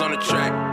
On the track.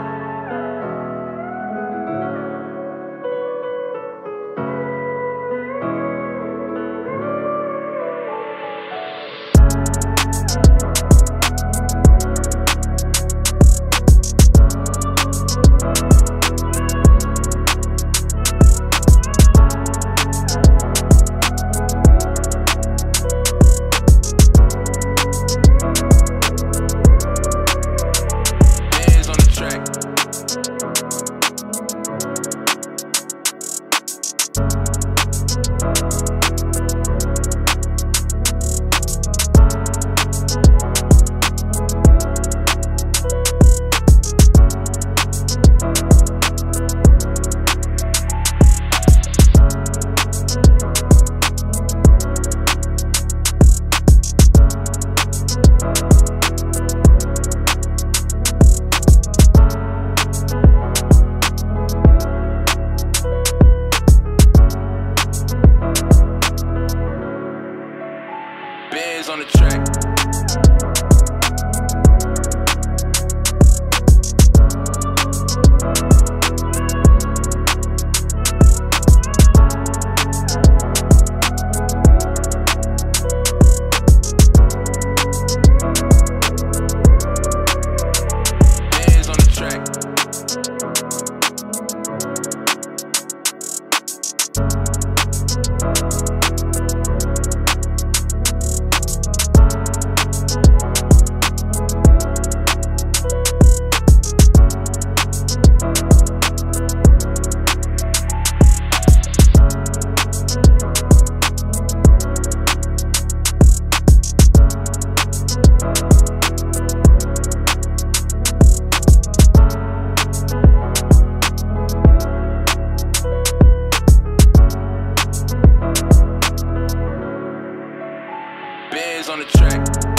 Biz on the track. On the track.